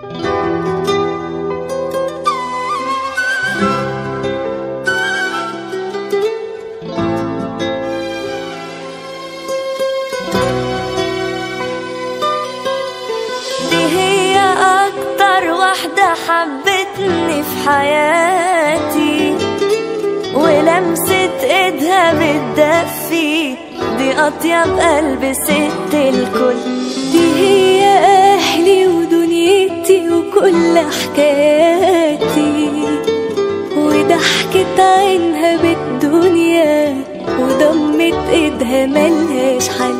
دي هي أكتر واحدة حبتني في حياتي ولمسة إيدها بتدفي دي أطيب قلب ست الكل. عينها بالدنيا وضمت ايدها ملهاش حل.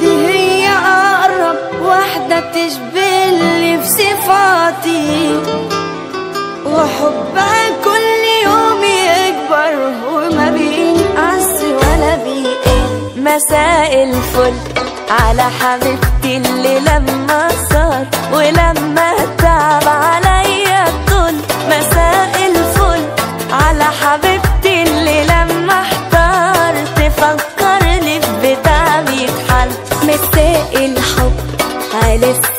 دي هي أقرب واحدة تشبهلي في صفاتي. وحبها كل يوم يكبر وما بينقص ولا بيقل مساء الفل على حبيبتي اللي لما صار ولما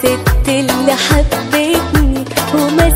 الست اللي حبتني وما